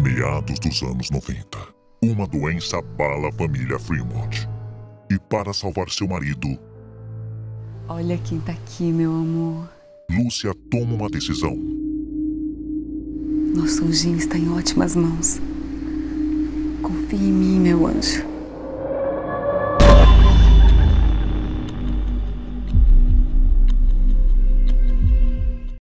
Meados dos anos 90. Uma doença abala a família Fremont. E para salvar seu marido, Olha quem tá aqui, meu amor. Lúcia toma uma decisão. Nosso Jim está em ótimas mãos. Confie em mim, meu anjo.